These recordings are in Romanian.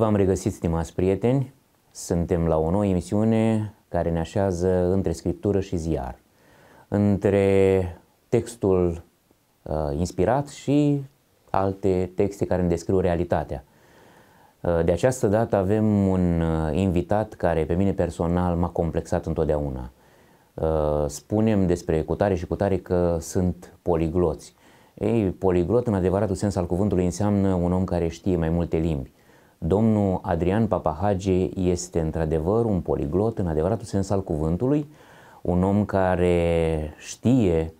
Bine v-am regăsit, stimați prieteni! Suntem la o nouă emisiune care ne așează între scriptură și ziar, între textul uh, inspirat și alte texte care ne descriu realitatea. Uh, de această dată avem un uh, invitat care pe mine personal m-a complexat întotdeauna. Uh, spunem despre cutare și cutare că sunt poligloți. Ei, poliglot în adevăratul sens al cuvântului înseamnă un om care știe mai multe limbi. Domnul Adrian Papahage este într-adevăr un poliglot în adevăratul sens al cuvântului, un om care știe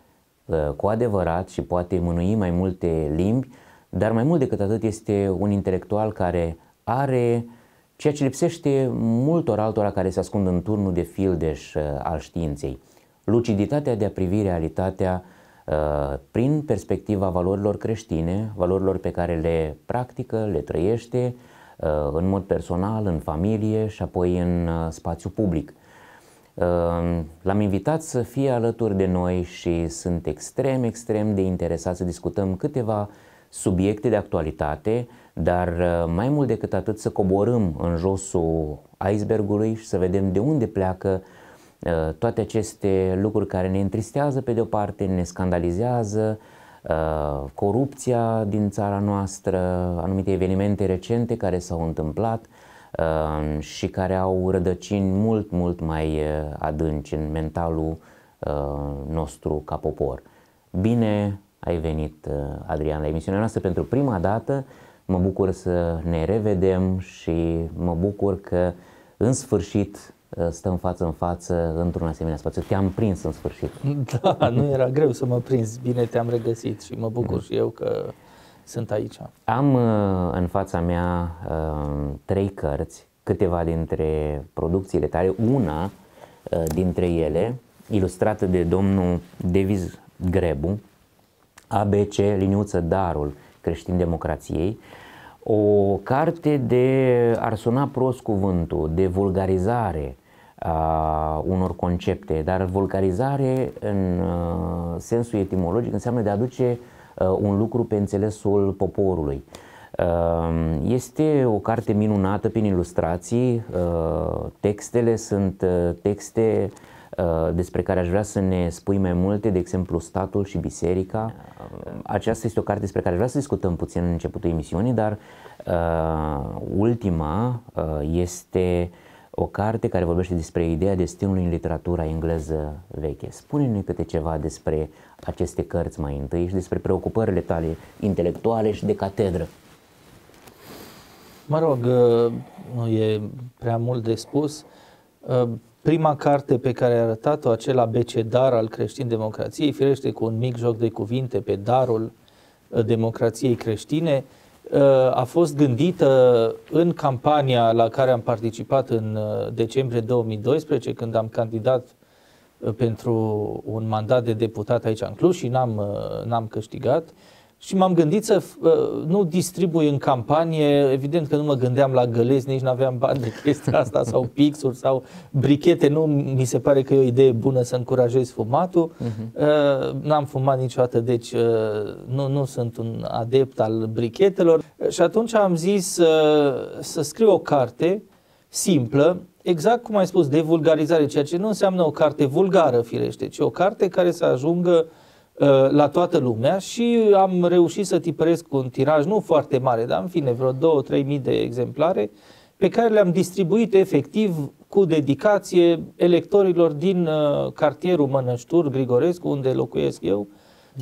uh, cu adevărat și poate mânui mai multe limbi, dar mai mult decât atât este un intelectual care are ceea ce lipsește multor altora care se ascund în turnul de fildeș uh, al științei. Luciditatea de a privi realitatea uh, prin perspectiva valorilor creștine, valorilor pe care le practică, le trăiește uh, în mod personal, în familie și apoi în spațiu public. L-am invitat să fie alături de noi și sunt extrem, extrem de interesat să discutăm câteva subiecte de actualitate, dar uh, mai mult decât atât să coborâm în josul icebergului și să vedem de unde pleacă uh, toate aceste lucruri care ne întristează pe de o parte, ne scandalizează, uh, corupția din țara noastră, anumite evenimente recente care s-au întâmplat și care au rădăcini mult, mult mai adânci în mentalul nostru ca popor. Bine ai venit, Adrian, la emisiunea noastră pentru prima dată Mă bucur să ne revedem și mă bucur că în sfârșit uh, stăm față în față într-un asemenea spațiu. Te-am prins în sfârșit. Da, nu era greu să mă prins. Bine te-am regăsit și mă bucur mm. și eu că sunt aici. Am uh, în fața mea uh, trei cărți, câteva dintre producțiile tale, una dintre ele, ilustrată de domnul Davis Grebu, ABC, liniuță Darul creștin democrației, o carte de ar suna prost cuvântul, de vulgarizare a unor concepte, dar vulgarizare în uh, sensul etimologic înseamnă de a aduce uh, un lucru pe înțelesul poporului. Uh, este o carte minunată prin ilustrații, textele sunt texte Uh, despre care aș vrea să ne spui mai multe, de exemplu statul și biserica. Uh, aceasta este o carte despre care aș vrea să discutăm puțin în începutul emisiunii, dar uh, ultima uh, este o carte care vorbește despre ideea destinului în literatura engleză veche. Spune-ne câte ceva despre aceste cărți mai întâi și despre preocupările tale intelectuale și de catedră. Mă rog, uh, nu e prea mult de spus. Prima carte pe care a arătat-o, acela becedar al creștin-democrației, firește cu un mic joc de cuvinte pe darul uh, democrației creștine, uh, a fost gândită în campania la care am participat în uh, decembrie 2012, când am candidat pentru un mandat de deputat aici în Cluj și n-am, n-am câștigat și m-am gândit să uh, nu distribui în campanie, evident că nu mă gândeam la gălezi, nici nu aveam bani de chestia asta sau pixuri sau brichete, nu mi se pare că e o idee bună să încurajez fumatul. Uh-huh. Uh, n-am fumat niciodată, deci uh, nu, nu sunt un adept al brichetelor și atunci am zis uh, să scriu o carte simplă, exact cum ai spus, de vulgarizare, ceea ce nu înseamnă o carte vulgară, firește, ci o carte care să ajungă uh, Uh, la toată lumea și am reușit să tipăresc un tiraj nu foarte mare, dar în fine vreo 2-3 mii de exemplare pe care le-am distribuit efectiv cu dedicație electorilor din uh, cartierul Mănăștur, Grigorescu, unde locuiesc eu,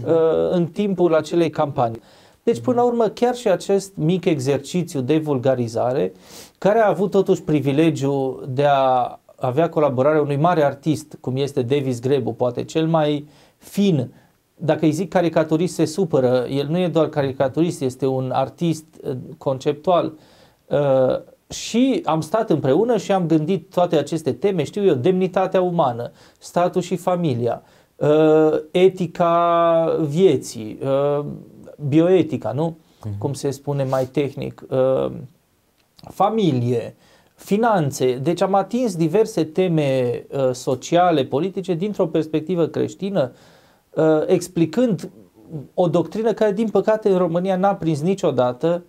uh, în timpul acelei campanii. Deci, până la urmă, chiar și acest mic exercițiu de vulgarizare, care a avut totuși privilegiul de a avea colaborarea unui mare artist, cum este Davis Grebu, poate cel mai fin dacă îi zic caricaturist se supără, el nu e doar caricaturist, este un artist uh, conceptual. Uh, și am stat împreună și am gândit toate aceste teme, știu eu, demnitatea umană, statul și familia, uh, etica vieții, bioetica, nu? Uh-huh. Cum se spune mai tehnic, familie, finanțe. Deci am atins diverse teme sociale, politice dintr-o perspectivă creștină, Uh, explicând o doctrină care, din păcate, în România n-a prins niciodată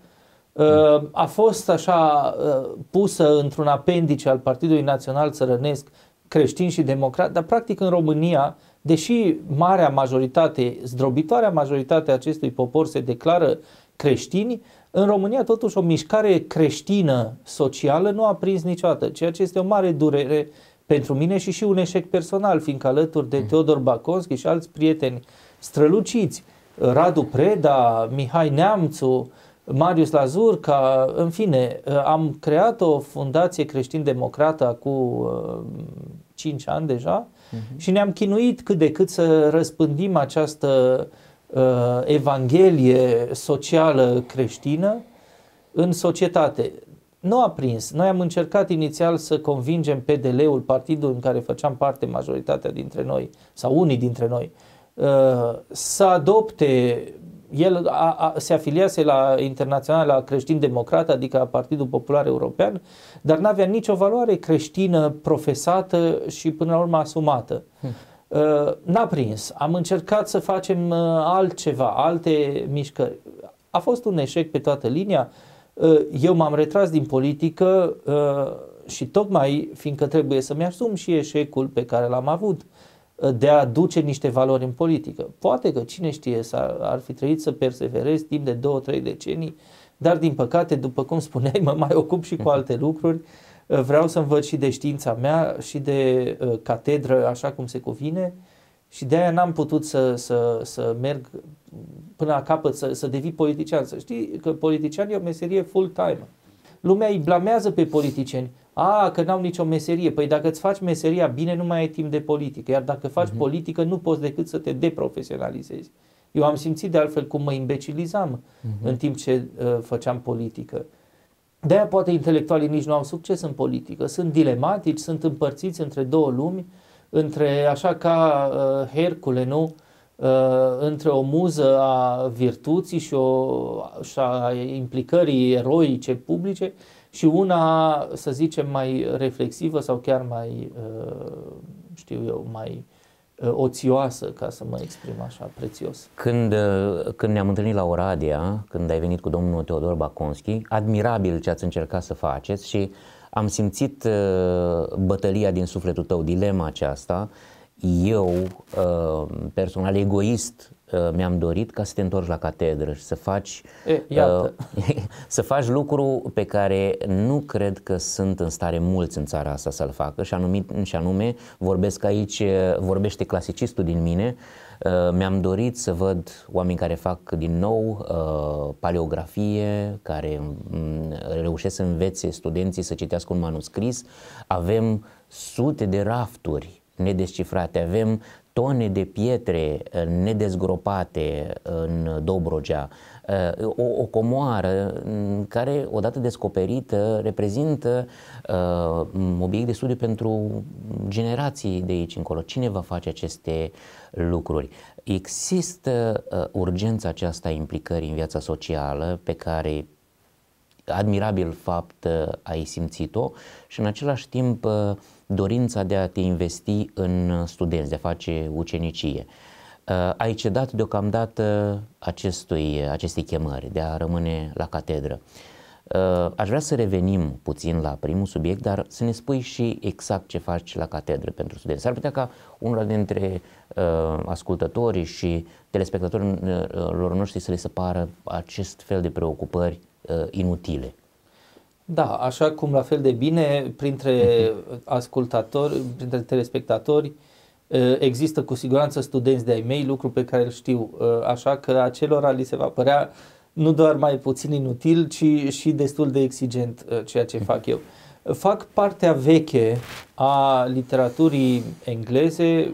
Uh, a fost așa uh, pusă într-un apendice al Partidului Național Țărănesc creștin și democrat, dar practic în România, deși marea majoritate, zdrobitoarea majoritate a acestui popor se declară creștini, în România totuși o mișcare creștină socială nu a prins niciodată, ceea ce este o mare durere pentru mine și și un eșec personal, fiindcă alături de mm. Teodor Baconski și alți prieteni străluciți, Radu Preda, Mihai Neamțu, Marius Lazurca, în fine, am creat o fundație creștin-democrată acum 5 ani deja uh-huh. și ne-am chinuit cât de cât să răspândim această uh, evanghelie socială creștină în societate. Nu a prins. Noi am încercat inițial să convingem PDL-ul, partidul în care făceam parte majoritatea dintre noi, sau unii dintre noi, uh, să adopte el a, a, se afiliase la Internaționala Creștin-Democrat, adică la Partidul Popular European, dar n-avea nicio valoare creștină profesată și până la urmă asumată. Hmm. Uh, n-a prins. Am încercat să facem uh, altceva, alte mișcări. A fost un eșec pe toată linia. Uh, eu m-am retras din politică uh, și tocmai fiindcă trebuie să-mi asum și eșecul pe care l-am avut. Uh, de a duce niște valori în politică. Poate că cine știe ar, ar fi trăit să perseverez timp de 2-3 decenii, dar din păcate, după cum spuneai, mă mai ocup și cu alte lucruri. Vreau să învăț și de știința mea și de uh, catedră așa cum se cuvine și de aia n-am putut să, să, să merg până la capăt, să, să devii politician. Să știi că politician e o meserie full-time. Lumea îi blamează pe politicieni. A, că n-au nicio meserie. Păi dacă îți faci meseria bine, nu mai ai timp de politică. Iar dacă faci uh-huh. politică, nu poți decât să te deprofesionalizezi. Eu am simțit de altfel cum mă imbecilizam uh-huh. în timp ce uh, făceam politică. De-aia poate intelectualii nici nu au succes în politică. Sunt dilematici, sunt împărțiți între două lumi, între așa ca uh, Hercule, nu? Uh, între o muză a virtuții și, o, și a implicării eroice publice și una, să zicem, mai reflexivă sau chiar mai, uh, știu eu, mai uh, oțioasă, ca să mă exprim așa, prețios. Când, uh, când ne-am întâlnit la Oradea, când ai venit cu domnul Teodor Baconski, admirabil ce ați încercat să faceți și am simțit bătălia din sufletul tău, dilema aceasta. Eu, personal egoist, Uh, mi-am dorit ca să te întorci la catedră și să faci, e, uh, să faci lucru pe care nu cred că sunt în stare mulți în țara asta să-l facă și, anumit, și anume, vorbesc aici, uh, vorbește clasicistul din mine, uh, mi-am dorit să văd oameni care fac din nou uh, paleografie, care um, reușesc să învețe studenții să citească un manuscris, avem sute de rafturi nedescifrate, avem tone de pietre uh, nedezgropate în Dobrogea, uh, o, o comoară care, odată descoperită, reprezintă uh, obiect de studiu pentru generații de aici încolo. Cine va face aceste lucruri? Există uh, urgența aceasta a implicării în viața socială pe care admirabil fapt ai simțit-o și în același timp dorința de a te investi în studenți, de a face ucenicie. Uh, ai cedat deocamdată acestui, acestei chemări de a rămâne la catedră. Uh, aș vrea să revenim puțin la primul subiect, dar să ne spui și exact ce faci la catedră pentru studenți. S-ar putea ca unul dintre uh, ascultătorii și telespectatorilor noștri să le se pară acest fel de preocupări uh, inutile. Da, așa cum la fel de bine printre ascultatori, printre telespectatori, există cu siguranță studenți de-ai mei, lucru pe care îl știu, așa că acelora li se va părea nu doar mai puțin inutil, ci și destul de exigent ceea ce fac eu. Fac partea veche a literaturii engleze,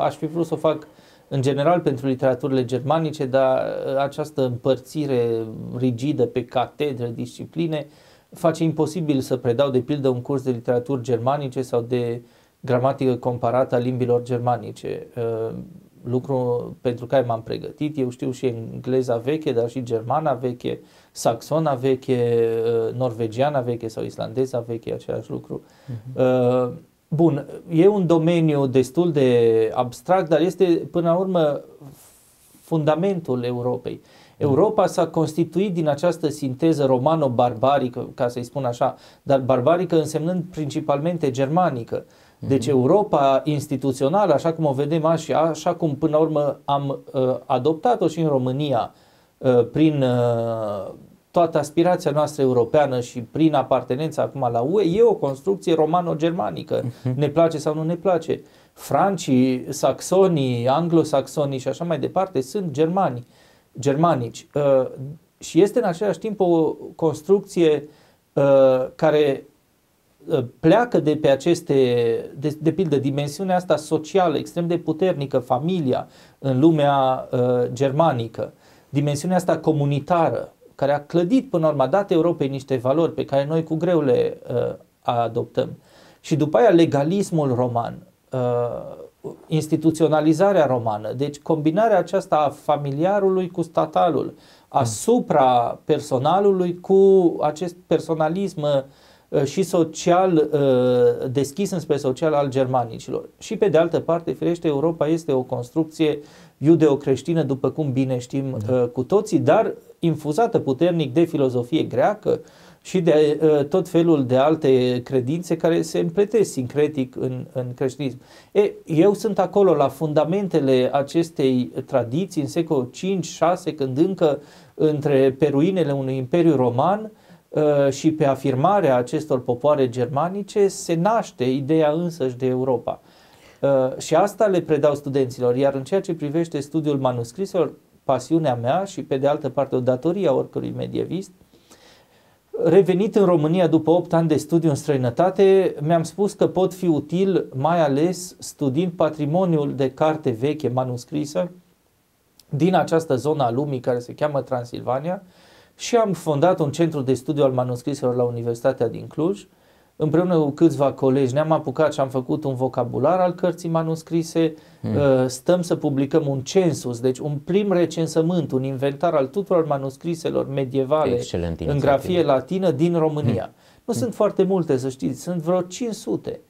aș fi vrut să o fac în general pentru literaturile germanice, dar această împărțire rigidă pe catedre, discipline, face imposibil să predau de pildă un curs de literaturi germanice sau de gramatică comparată a limbilor germanice. Uh, lucru pentru care m-am pregătit, eu știu și engleza veche, dar și germana veche, saxona veche, uh, norvegiana veche sau islandeza veche, același lucru. Uh-huh. Bun, e un domeniu destul de abstract, dar este până la urmă fundamentul Europei. Europa s-a constituit din această sinteză romano-barbarică, ca să-i spun așa, dar barbarică însemnând principalmente germanică. Deci Europa instituțională, așa cum o vedem azi și așa cum până la urmă am uh, adoptat-o și în România uh, prin uh, toată aspirația noastră europeană și prin apartenența acum la UE, e o construcție romano-germanică. Uh-huh. Ne place sau nu ne place. Francii, saxonii, anglosaxonii și așa mai departe sunt germani, germanici. Uh, și este în același timp o construcție uh, care uh, pleacă de pe aceste, de, de pildă, dimensiunea asta socială extrem de puternică, familia în lumea uh, germanică, dimensiunea asta comunitară, care a clădit până la urmă, a dat Europei niște valori pe care noi cu greu le uh, adoptăm. Și după aia legalismul roman, uh, instituționalizarea romană, deci combinarea aceasta a familiarului cu statalul, asupra personalului cu acest personalism uh, și social uh, deschis înspre social al germanicilor. Și pe de altă parte, firește, Europa este o construcție iudeo-creștină, după cum bine știm da. uh, cu toții, dar infuzată puternic de filozofie greacă și de uh, tot felul de alte credințe care se împletesc sincretic în, în creștinism. E, eu sunt acolo la fundamentele acestei tradiții în secolul 5-6, când încă între peruinele unui imperiu roman uh, și pe afirmarea acestor popoare germanice se naște ideea însăși de Europa. Uh, și asta le predau studenților, iar în ceea ce privește studiul manuscriselor, pasiunea mea și pe de altă parte o datorie a oricărui medievist, revenit în România după 8 ani de studiu în străinătate, mi-am spus că pot fi util mai ales studiind patrimoniul de carte veche manuscrisă din această zonă a lumii care se cheamă Transilvania și am fondat un centru de studiu al manuscriselor la Universitatea din Cluj, împreună cu câțiva colegi ne-am apucat și am făcut un vocabular al cărții manuscrise, hmm. stăm să publicăm un census, deci un prim recensământ, un inventar al tuturor manuscriselor medievale Excelent în grafie latină din România. Hmm. Nu hmm. sunt foarte multe, să știți, sunt vreo 500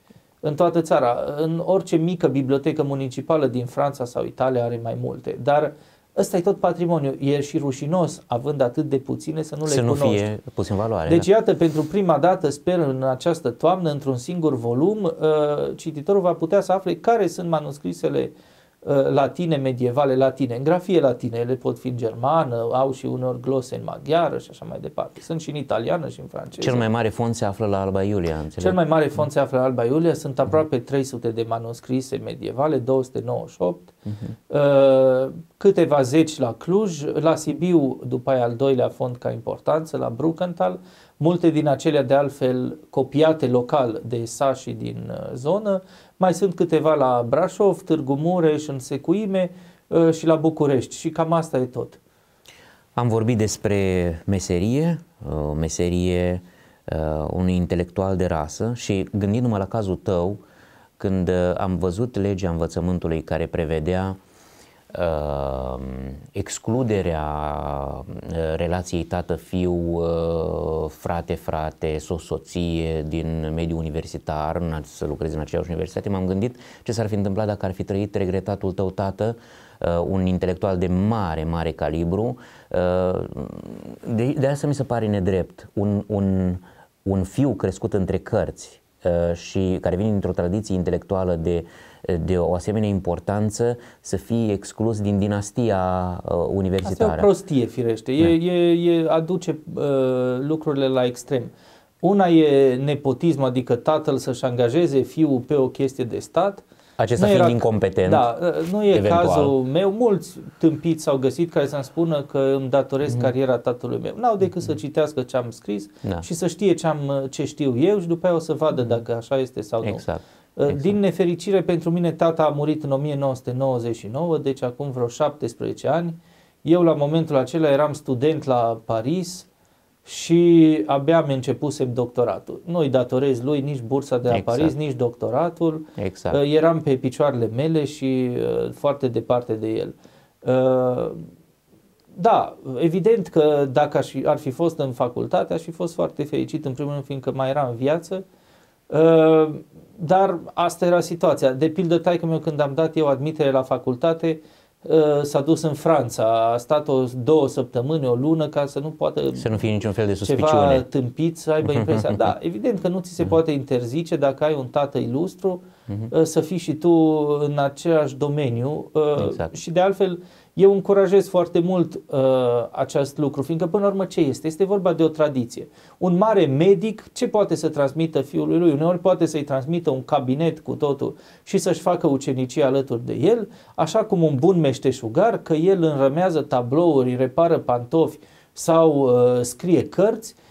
în toată țara. În orice mică bibliotecă municipală din Franța sau Italia are mai multe, dar uh, Ăsta e tot patrimoniu. E și rușinos, având atât de puține, să nu să le nu cunoști. fie pus în valoare. Deci, da. iată, pentru prima dată, sper, în această toamnă, într-un singur volum, uh, cititorul va putea să afle care sunt manuscrisele Uh, latine, medievale latine, în grafie latine, ele pot fi în germană, au și unor glose în maghiară și așa mai departe. Sunt și în italiană și în franceză. Cel mai mare fond se află la Alba Iulia, înțeleg? Cel mai mare fond se află la Alba Iulia, sunt aproape 300 de manuscrise medievale, 298, uh-huh. Uh, câteva zeci la Cluj, la Sibiu, după aia al doilea fond ca importanță, la Brucantal, multe din acelea de altfel copiate local de sași din uh, zonă, mai sunt câteva la Brașov, Târgu Mureș, în Secuime uh, și la București și cam asta e tot. Am vorbit despre meserie, o uh, meserie uh, unui intelectual de rasă și gândindu-mă la cazul tău, când am văzut legea învățământului care prevedea uh, excluderea uh, relației tată-fiu, uh, frate-frate, soție din mediul universitar, să lucrezi în aceeași universitate, m-am gândit ce s-ar fi întâmplat dacă ar fi trăit regretatul tău tată, uh, un intelectual de mare, mare calibru. Uh, de, de asta mi se pare nedrept. Un, un, un fiu crescut între cărți uh, și care vine dintr-o tradiție intelectuală de uh, de o asemenea importanță să fie exclus din dinastia uh, universitară. Asta e o prostie, firește. E, da. e, e, aduce uh, lucrurile la extrem. Una e nepotism, adică tatăl să-și angajeze fiul pe o chestie de stat. Acesta nu fiind era, incompetent. Da, uh, nu e eventual. cazul meu. Mulți tâmpiți s-au găsit care să-mi spună că îmi datorez mm. cariera tatălui meu. N-au decât mm. să citească ce am scris da. și să știe ce, am, ce știu eu și după aia o să vadă mm. dacă așa este sau nu. Exact. Exact. Din nefericire pentru mine tata a murit în 1999, deci acum vreo 17 ani. Eu la momentul acela eram student la Paris și abia mi începusem doctoratul. Nu-i datorez lui nici bursa de la exact. Paris, nici doctoratul. Exact. Uh, eram pe picioarele mele și uh, foarte departe de el. Uh, da, evident că dacă aș fi, ar fi fost în facultate, aș fi fost foarte fericit, în primul rând fiindcă mai era în viață. Dar asta era situația. De pildă, taică meu când am dat eu admitere la facultate, uh, s-a dus în Franța, a stat o două săptămâni, o lună ca să nu poată să nu fie niciun fel de suspiciune. Ceva tâmpit să aibă impresia. da, evident că nu ți se mhm. poate interzice dacă ai un tată ilustru uh-huh. să fii și tu în același domeniu uh, exact. și de altfel eu încurajez foarte mult uh, acest lucru, fiindcă până la urmă ce este? Este vorba de o tradiție. Un mare medic ce poate să transmită fiului lui? Uneori poate să-i transmită un cabinet cu totul și să-și facă ucenicie alături de el, așa cum un bun meșteșugar, că el înrămează tablouri, repară pantofi sau uh, scrie cărți, Uh,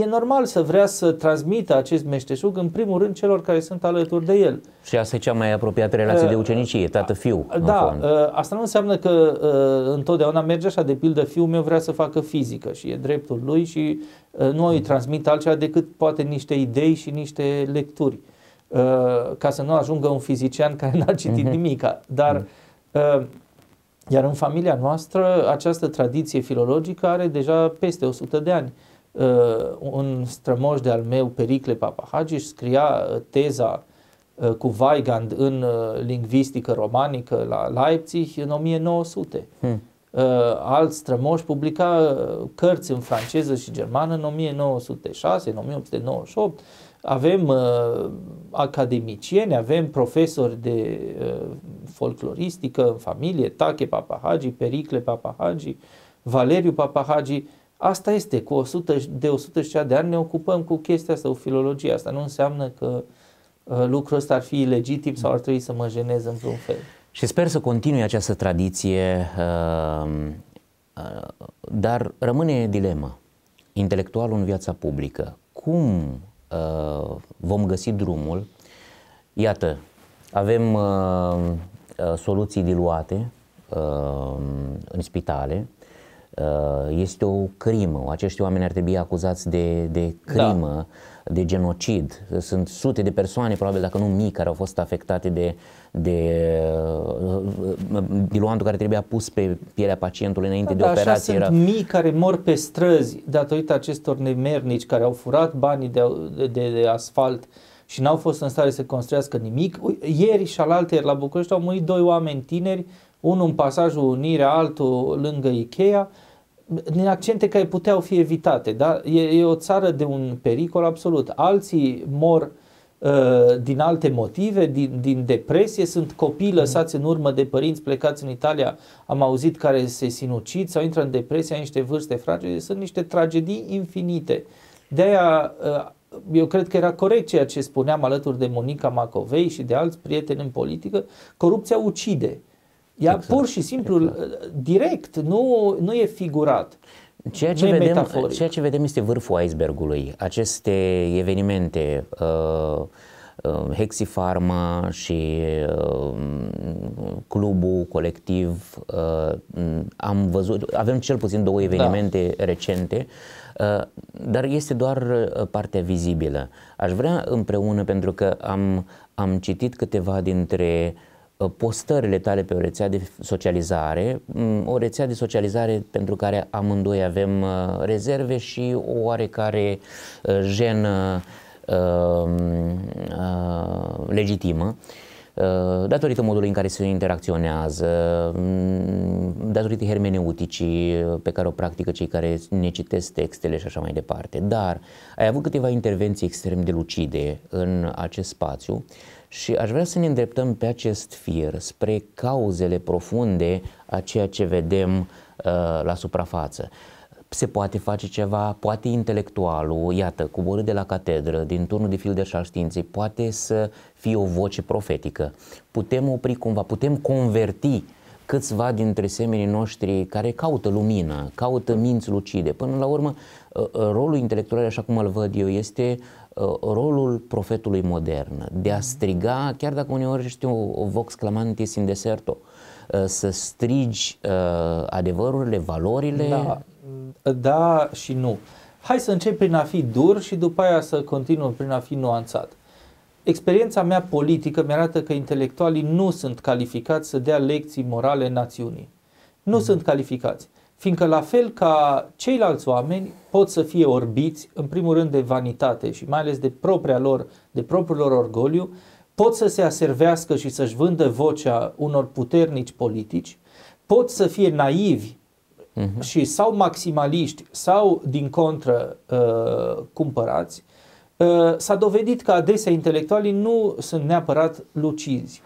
e normal să vrea să transmită acest meșteșug în primul rând celor care sunt alături de el. Și asta e cea mai apropiată relație de uh, ucenicie, tată-fiu. Da, uh, asta nu înseamnă că întotdeauna merge așa, de pildă fiul meu vrea să facă fizică și e dreptul lui și nu îi transmit altceva decât poate niște idei și niște lecturi ca să nu ajungă un fizician care n-a citit uh-huh. nimica. Dar uh iar în familia noastră această tradiție filologică are deja peste 100 de ani. Uh, uh, un strămoș de-al meu, Pericle Papahagi, scria uh, teza uh, cu Weigand în uh, lingvistică romanică la Leipzig în 1900. Hmm. Uh, alt strămoș publica uh, cărți în franceză și germană în 1906, în 1898. Avem uh, academicieni, avem profesori de uh, folcloristică în familie, Tache Papahagi, Pericle Papahagi, Valeriu Papahagi, uh, Asta este, cu 100, de 100 de ani ne ocupăm cu chestia asta, cu filologia asta. Nu înseamnă că uh, lucrul ăsta ar fi ilegitim sau ar trebui să mă jenez în vreun fel. Și sper să continui această tradiție, uh, uh, dar rămâne dilema. Intelectualul în viața publică. Cum uh, vom găsi drumul? Iată, avem uh, uh, soluții diluate uh, în spitale, Uh, este o crimă. Acești oameni ar trebui acuzați de, de crimă, da. de genocid. Sunt sute de persoane, probabil dacă nu mii, care au fost afectate de, de uh, diluantul care trebuia pus pe pielea pacientului înainte da, de operație. Așa era... sunt mii care mor pe străzi datorită acestor nemernici care au furat banii de, de, de, de asfalt și n-au fost în stare să construiască nimic. Ieri și alaltă la București au murit doi oameni tineri unul în pasajul Unirea, altul lângă Ikea, din accente care puteau fi evitate. Da? E, e o țară de un pericol absolut. Alții mor uh, din alte motive, din, din depresie, sunt copii mhm. lăsați în urmă de părinți plecați în Italia, am auzit care se sinucid sau intră în depresie, niște vârste fragile, sunt niște tragedii infinite. De aia uh, eu cred că era corect ceea ce spuneam alături de Monica Macovei și de alți prieteni în politică, corupția ucide. Ea exact. pur și simplu, exact. direct, nu, nu e figurat. Ceea ce, vedem, ceea ce vedem este vârful icebergului. Aceste evenimente, uh, uh, Hexifarma și uh, clubul colectiv, uh, am văzut, avem cel puțin două evenimente da. recente, uh, dar este doar uh, partea vizibilă. Aș vrea împreună, pentru că am, am citit câteva dintre uh, Uh, postările tale pe o rețea de socializare, mm, o rețea de socializare pentru care amândoi avem uh, rezerve și o oarecare uh, jenă legitimă datorită modului în care se interacționează, mm, datorită hermeneuticii pe care o practică cei care ne citesc textele și așa mai departe. Dar ai avut câteva intervenții extrem de lucide în acest spațiu și aș vrea să ne îndreptăm pe acest fir spre cauzele profunde a ceea ce vedem uh, la suprafață. Se poate face ceva, poate intelectualul, iată, coborât de la catedră, din turnul de filder și al științei, poate să fie o voce profetică. Putem opri cumva, putem converti câțiva dintre semenii noștri care caută lumină, caută minți lucide. Până la urmă, uh, uh, rolul intelectual, așa cum îl văd eu, este Uh, rolul profetului modern, de a striga, chiar dacă uneori ești o, o vox clamantis in deserto, uh, să strigi uh, adevărurile, valorile? Da, da și nu. Hai să încep prin a fi dur și după aia să continuăm prin a fi nuanțat. Experiența mea politică mi-arată că intelectualii nu sunt calificați să dea lecții morale națiunii. Nu mm. sunt calificați fiindcă la fel ca ceilalți oameni pot să fie orbiți în primul rând de vanitate și mai ales de propria lor, de propriul lor orgoliu, pot să se aservească și să-și vândă vocea unor puternici politici, pot să fie naivi uh-huh. și sau maximaliști sau din contră uh, cumpărați, uh, s-a dovedit că adesea intelectualii nu sunt neapărat lucizi.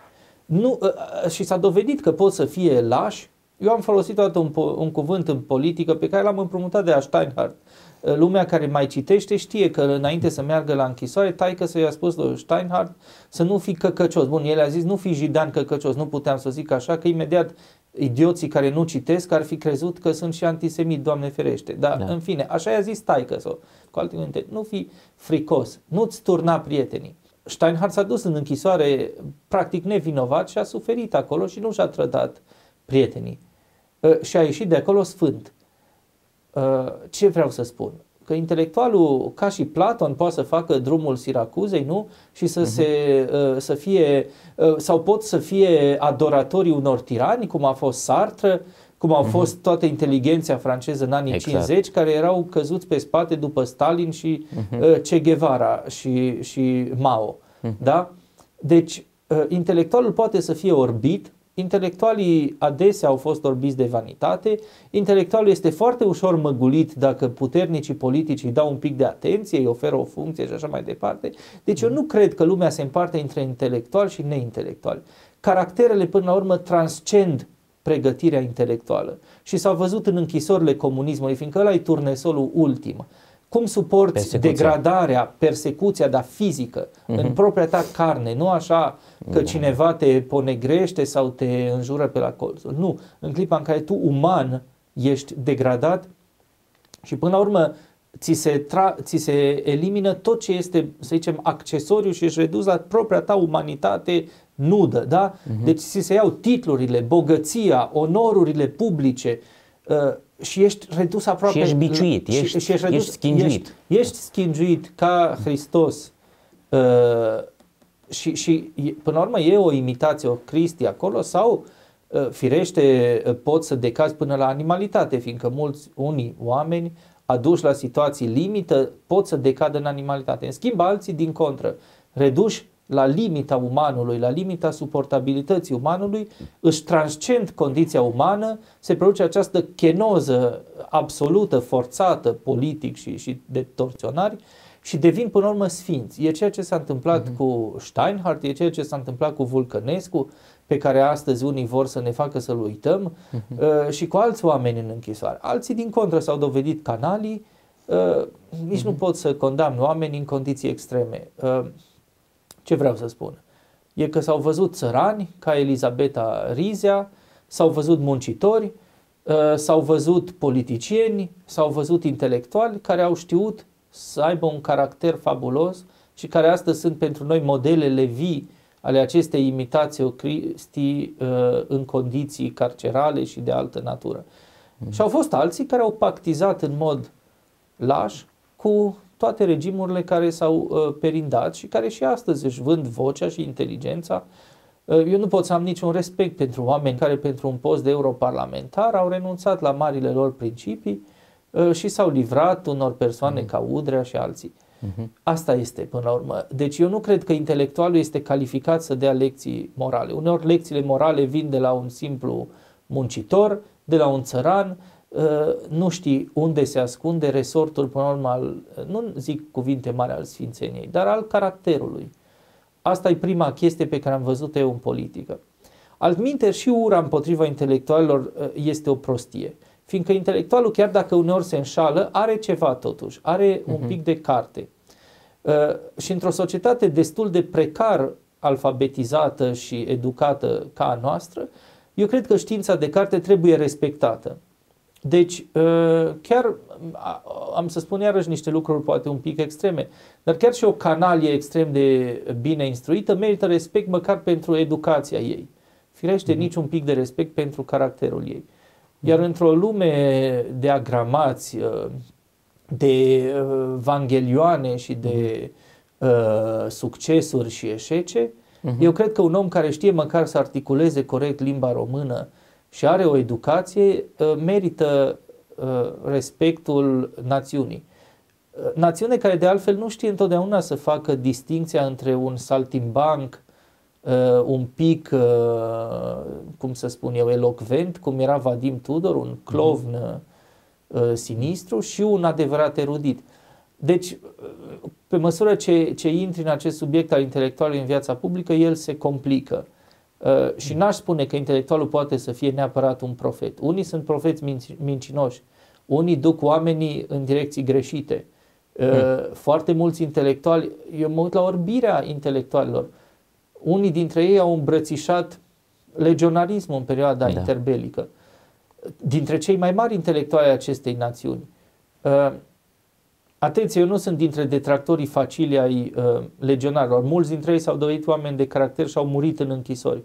Nu, uh, uh și s-a dovedit că pot să fie lași. Eu am folosit toată un, un cuvânt în politică pe care l-am împrumutat de la Steinhardt. Uh, lumea care mai citește știe că înainte să meargă la închisoare, taică să i-a spus lui Steinhardt să nu fii căcăcios. Bun, el a zis nu fi jidan căcăcios, nu puteam să zic așa, că imediat idioții care nu citesc ar fi crezut că sunt și antisemit, Doamne ferește. Dar, da. în fine, așa i-a zis taică sau cu alte cuvinte, nu fi fricos, nu-ți turna prietenii. Steinhardt s-a dus în închisoare practic nevinovat și a suferit acolo și nu și-a trădat prietenii. Uh, și a ieșit de acolo sfânt. Uh, ce vreau să spun? Că intelectualul, ca și Platon, poate să facă drumul Siracuzei, nu? Și să, uh-huh. se, uh, să fie, sau pot să fie adoratorii unor tirani, cum a fost Sartre, cum au uh-huh. fost toată inteligenția franceză în anii exact. 50, care erau căzuți pe spate după Stalin și uh-huh. Che Guevara și, și Mao. Uh-huh. Da? Deci, intelectualul poate să fie orbit, Intelectualii adesea au fost orbiți de vanitate, intelectualul este foarte ușor măgulit dacă puternicii politici îi dau un pic de atenție, îi oferă o funcție și așa mai departe. Deci eu nu cred că lumea se împarte între intelectuali și neintelectuali. Caracterele până la urmă transcend pregătirea intelectuală și s-au văzut în închisorile comunismului, fiindcă ăla e turnesolul ultim cum suporți persecuția. degradarea, persecuția, dar fizică, uh-huh. în propria ta carne, nu așa că da. cineva te ponegrește sau te înjură pe la colțul. Nu, în clipa în care tu, uman, ești degradat și până la urmă ți se, tra- ți se elimină tot ce este, să zicem, accesoriu și ești redus la propria ta umanitate nudă, da? Uh-huh. Deci ți se iau titlurile, bogăția, onorurile publice, uh, și ești redus aproape... Și ești biciuit, ești, și, și ești, redus, ești schingiuit. Ești, ești schingiuit ca Hristos. Uh, și, și până la urmă e o imitație, o Cristi acolo sau uh, firește uh, poți să decazi până la animalitate, fiindcă mulți, unii oameni aduși la situații limită pot să decadă în animalitate. În schimb, alții din contră, reduși la limita umanului, la limita suportabilității umanului, își transcend condiția umană, se produce această chenoză absolută, forțată, politic și, și de torționari și devin până la urmă sfinți. E ceea ce s-a întâmplat uh-huh. cu Steinhardt, e ceea ce s-a întâmplat cu Vulcănescu, pe care astăzi unii vor să ne facă să-l uităm, uh-huh. uh, și cu alți oameni în închisoare. Alții, din contră, s-au dovedit canalii, uh, nici uh-huh. nu pot să condamn oameni în condiții extreme. Uh, ce vreau să spun? E că s-au văzut țărani ca Elizabeta Rizea, s-au văzut muncitori, uh, s-au văzut politicieni, s-au văzut intelectuali care au știut să aibă un caracter fabulos și care astăzi sunt pentru noi modelele vii ale acestei imitații o Cristi uh, în condiții carcerale și de altă natură. Mm. Și au fost alții care au pactizat în mod laș cu toate regimurile care s-au uh, perindat și care și astăzi își vând vocea și inteligența. Uh, eu nu pot să am niciun respect pentru oameni care pentru un post de europarlamentar au renunțat la marile lor principii uh, și s-au livrat unor persoane mm. ca Udrea și alții. Mm-hmm. Asta este până la urmă. Deci eu nu cred că intelectualul este calificat să dea lecții morale. Uneori lecțiile morale vin de la un simplu muncitor, de la un țăran, Uh, nu știi unde se ascunde resortul, până la urmă, al, nu zic cuvinte mari al Sfințeniei, dar al caracterului. Asta e prima chestie pe care am văzut-o eu în politică. Altminte, și ura împotriva intelectualilor uh, este o prostie. Fiindcă intelectualul, chiar dacă uneori se înșală, are ceva totuși, are uh-huh. un mhm. pic de carte. Uh, și într-o societate destul de precar alfabetizată și educată ca a noastră, eu cred că știința de carte trebuie respectată. Deci, uh, chiar am să spun iarăși niște lucruri poate un pic extreme, dar chiar și o canalie extrem de bine instruită merită respect măcar pentru educația ei. Firește, mm-hmm. nici un pic de respect pentru caracterul ei. Iar mm-hmm. într-o lume de agramați, uh, de uh, vangelioane și de uh, succesuri și eșece, uh-huh. eu cred că un om care știe măcar să articuleze corect limba română și are o educație, uh, merită uh, respectul națiunii. Uh, națiune care de altfel nu știe întotdeauna să facă distinția între un saltimbanc uh, un pic, uh, cum să spun eu, elocvent, cum era Vadim Tudor, un clovn uh, sinistru și un adevărat erudit. Deci, uh, pe măsură ce, ce intri în acest subiect al intelectualului în viața publică, el se complică. Uh, și n-aș spune că intelectualul poate să fie neapărat un profet. Unii sunt profeți minci, mincinoși, unii duc oamenii în direcții greșite. Uh, hmm. Foarte mulți intelectuali, eu mă uit la orbirea intelectualilor, unii dintre ei au îmbrățișat legionarismul în perioada da. interbelică. Dintre cei mai mari intelectuali acestei națiuni. Uh, atenție, eu nu sunt dintre detractorii facili ai uh, legionarilor. Mulți dintre ei s-au dovedit oameni de caracter și au murit în închisori.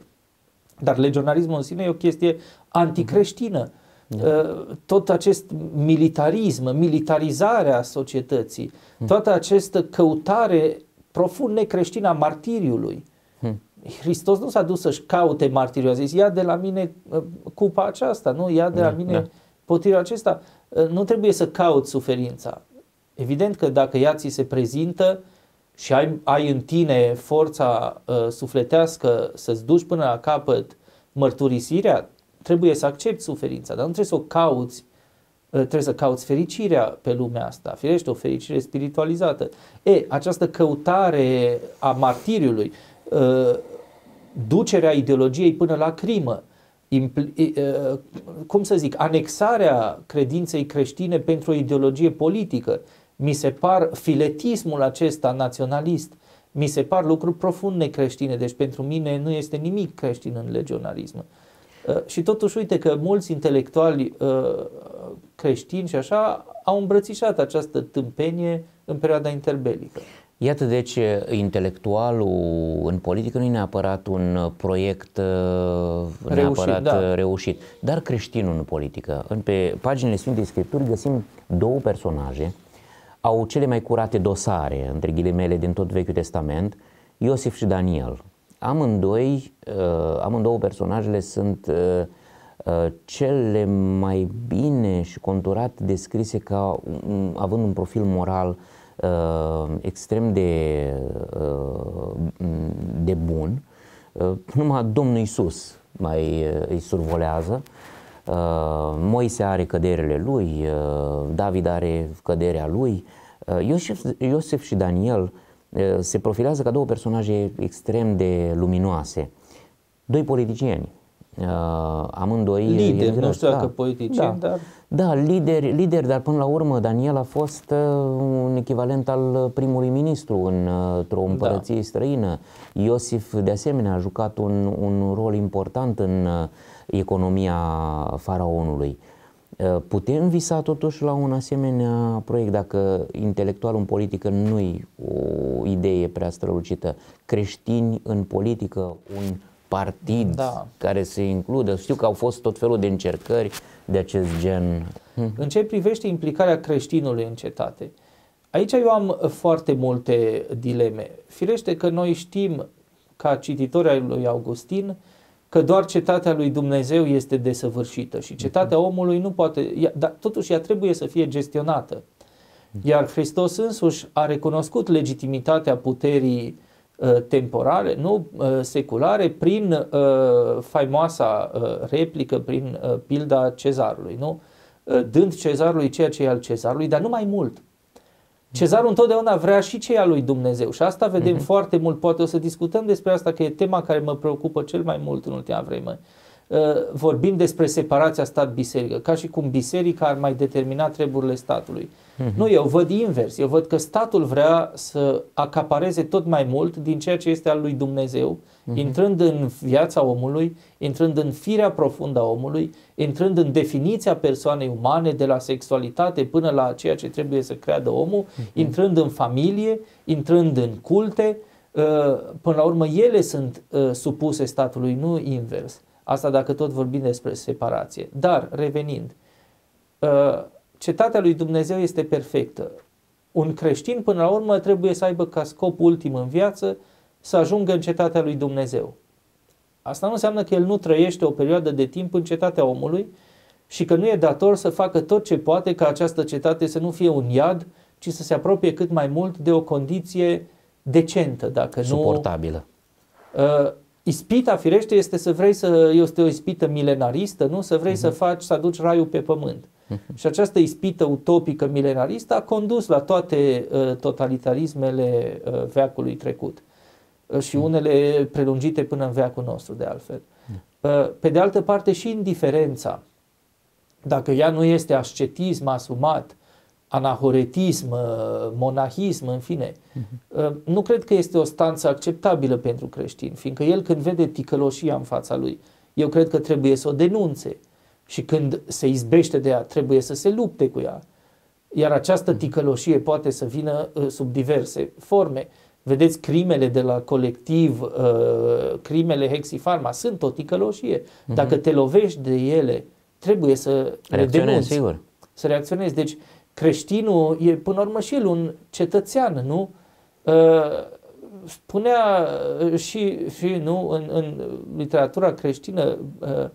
Dar legionarismul în sine e o chestie anticreștină. Da. Uh, tot acest militarism, militarizarea societății, hmm. toată această căutare profund necreștină a martiriului. Hmm. Hristos nu s-a dus să-și caute martiriul, a zis, ia de la mine uh, cupa aceasta, nu? Ia de da, la mine da. potirul acesta. Uh, nu trebuie să cauți suferința. Evident că dacă ea ți se prezintă și ai, ai în tine forța uh, sufletească să-ți duci până la capăt mărturisirea, trebuie să accepti suferința, dar nu trebuie să o cauți, uh, trebuie să cauți fericirea pe lumea asta, firește o fericire spiritualizată. E, această căutare a martiriului, uh, ducerea ideologiei până la crimă, impl- uh, cum să zic, anexarea credinței creștine pentru o ideologie politică, mi se par filetismul acesta naționalist, mi se par lucruri profund necreștine, deci pentru mine nu este nimic creștin în legionarism. Uh, și totuși uite că mulți intelectuali uh, creștini și așa au îmbrățișat această tâmpenie în perioada interbelică. Iată deci intelectualul în politică nu e neapărat un proiect reușit, neapărat da. reușit, dar creștinul în politică. Pe paginile Sfintei Scripturi găsim două personaje au cele mai curate dosare, între ghilimele, din tot Vechiul Testament, Iosif și Daniel. Amândoi, uh, amândouă personajele sunt uh, uh, cele mai bine și conturat descrise ca um, având un profil moral uh, extrem de, uh, de bun. Uh, numai Domnul Isus mai uh, îi survolează. Uh, Moise are căderile lui, uh, David are căderea lui, uh, Iosif, Iosif și Daniel se profilează ca două personaje extrem de luminoase. Doi politicieni, amândoi... Lideri, nu știu dacă da, politicieni, da, dar... Da, lideri, lideri, dar până la urmă Daniel a fost un echivalent al primului ministru într-o împărăție da. străină. Iosif, de asemenea, a jucat un, un rol important în economia faraonului. Putem visa totuși la un asemenea proiect dacă intelectualul în politică nu-i o idee prea strălucită. Creștini în politică, un partid da. care se includă. Știu că au fost tot felul de încercări de acest gen. În ce privește implicarea creștinului în cetate, aici eu am foarte multe dileme. Firește că noi știm, ca cititori ai lui Augustin, că doar cetatea lui Dumnezeu este desăvârșită și cetatea mhm. omului nu poate, ea, dar totuși ea trebuie să fie gestionată. Mhm. Iar Hristos însuși a recunoscut legitimitatea puterii uh, temporale, nu uh, seculare, prin uh, faimoasa uh, replică, prin uh, pilda cezarului, nu? Uh, dând cezarului ceea ce e al cezarului, dar nu mai mult. Cezarul întotdeauna vrea și ce al lui Dumnezeu și asta vedem uh-huh. foarte mult, poate o să discutăm despre asta că e tema care mă preocupă cel mai mult în ultima vreme. Uh, vorbim despre separația stat-biserică, ca și cum biserica ar mai determina treburile statului. Uh-huh. Nu, eu văd invers, eu văd că statul vrea să acapareze tot mai mult din ceea ce este al lui Dumnezeu, uh-huh. intrând în viața omului, intrând în firea profundă a omului, intrând în definiția persoanei umane, de la sexualitate până la ceea ce trebuie să creadă omul, uh-huh. intrând în familie, intrând în culte, uh, până la urmă ele sunt uh, supuse statului, nu invers. Asta dacă tot vorbim despre separație. Dar, revenind, uh, cetatea lui Dumnezeu este perfectă. Un creștin, până la urmă, trebuie să aibă ca scop ultim în viață să ajungă în cetatea lui Dumnezeu. Asta nu înseamnă că el nu trăiește o perioadă de timp în cetatea omului și că nu e dator să facă tot ce poate ca această cetate să nu fie un iad, ci să se apropie cât mai mult de o condiție decentă, dacă Suportabilă. nu... Uh, Ispita, firește, este să vrei să, este o ispită milenaristă, nu? Să vrei uh-huh. să faci, să aduci raiul pe pământ. Uh-huh. Și această ispită utopică milenaristă a condus la toate uh, totalitarismele uh, veacului trecut uh, și uh-huh. unele prelungite până în veacul nostru, de altfel. Uh-huh. Pe de altă parte, și indiferența, dacă ea nu este ascetism asumat, anahoretism, uh, monahism, în fine. Uh-huh. Nu cred că este o stanță acceptabilă pentru creștin, fiindcă el când vede ticăloșia în fața lui, eu cred că trebuie să o denunțe și când se izbește de ea, trebuie să se lupte cu ea. Iar această ticăloșie poate să vină uh, sub diverse forme. Vedeți, crimele de la colectiv, crimele Hexifarma, sunt o ticăloșie. Uh-huh. Dacă te lovești de ele, trebuie să le denunți. sigur. Să reacționezi. Deci, creștinul e până la urmă și el un cetățean, nu? Uh, spunea uh, și, și nu, în, în literatura creștină uh,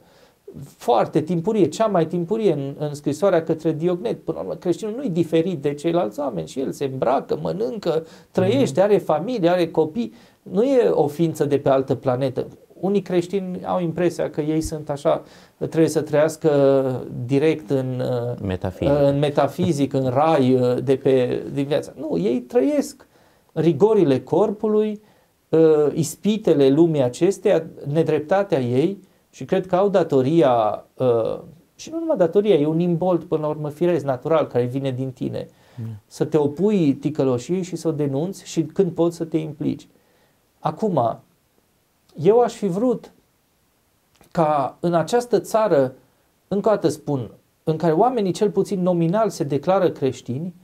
foarte timpurie, cea mai timpurie în, în scrisoarea către Diognet. Până la urmă, creștinul nu e diferit de ceilalți oameni și el se îmbracă, mănâncă, trăiește, are familie, are copii. Nu e o ființă de pe altă planetă unii creștini au impresia că ei sunt așa, trebuie să trăiască direct în metafizic, în, metafizic, în rai uh, de pe din viața. Nu, ei trăiesc rigorile corpului, uh, ispitele lumii acesteia, nedreptatea ei și cred că au datoria uh, și nu numai datoria, e un imbold până la urmă firesc, natural, care vine din tine. Mm. Să te opui ticăloșiei și să o denunți și când poți să te implici. Acum, eu aș fi vrut ca în această țară, încă o dată spun, în care oamenii cel puțin nominal se declară creștini,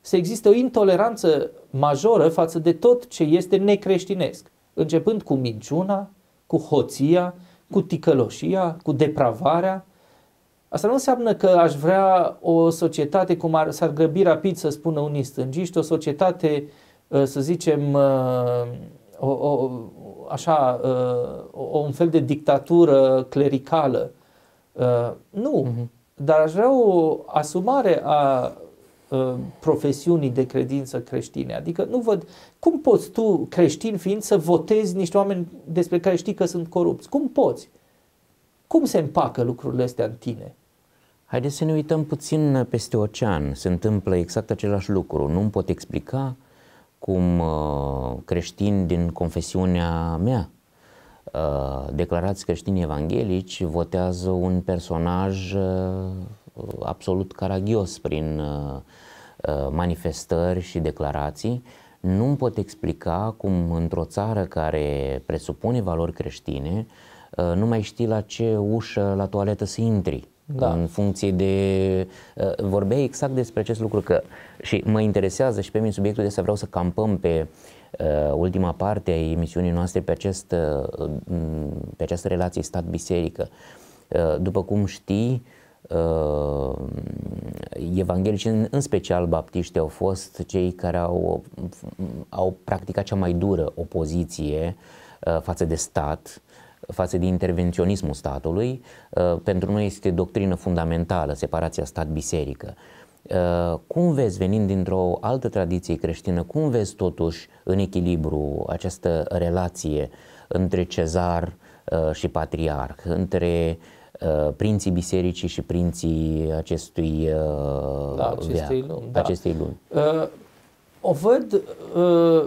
să existe o intoleranță majoră față de tot ce este necreștinesc, începând cu minciuna, cu hoția, cu ticăloșia, cu depravarea. Asta nu înseamnă că aș vrea o societate, cum ar, s-ar grăbi rapid să spună unii stângiști, o societate, să zicem, o, o, așa, uh, un fel de dictatură clericală. Uh, nu, uh-huh. dar aș vrea o asumare a uh, profesiunii de credință creștine. Adică nu văd cum poți tu, creștin fiind, să votezi niște oameni despre care știi că sunt corupți. Cum poți? Cum se împacă lucrurile astea în tine? Haideți să ne uităm puțin peste ocean. Se întâmplă exact același lucru. Nu-mi pot explica cum uh, creștini din confesiunea mea, uh, declarați creștini evanghelici, votează un personaj uh, absolut caragios prin manifestări și declarații. Nu-mi pot explica cum într-o țară care presupune valori creștine, nu mai știi la ce ușă la toaletă să intri da. în funcție de... Uh, vorbeai exact despre acest lucru că și mă interesează și pe mine subiectul de să vreau să campăm pe uh, ultima parte a emisiunii noastre pe, acest, uh, pe această relație stat-biserică. Uh, după cum știi, uh, evanghelici, în, în special baptiști, au fost cei care au, au practicat cea mai dură opoziție uh, față de stat, față de intervenționismul statului. Uh, pentru noi este doctrină fundamentală, separația stat-biserică. Uh, cum vezi, venind dintr-o altă tradiție creștină, cum vezi totuși în echilibru această relație între cezar uh, și patriarh, între prinții bisericii și prinții acestui da, acestei lumi. Da. Acestei lumi. Uh, o văd uh,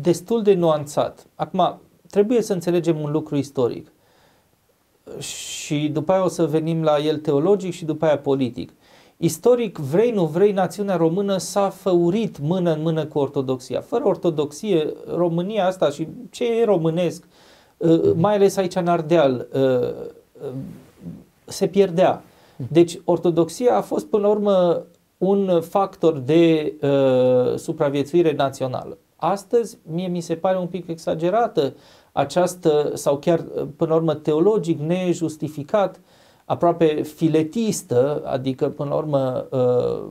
destul de nuanțat. Acum, trebuie să înțelegem un lucru istoric și după aia o să venim la el teologic și după aia politic. Istoric, vrei, nu vrei, națiunea română s-a făurit mână în mână cu ortodoxia. Fără ortodoxie, România asta și ce e românesc, uh, mai ales aici în Ardeal, uh, uh, se pierdea. Deci ortodoxia a fost până la urmă un factor de uh, supraviețuire națională. Astăzi, mie mi se pare un pic exagerată această, sau chiar până la urmă teologic nejustificat, aproape filetistă, adică până la urmă uh,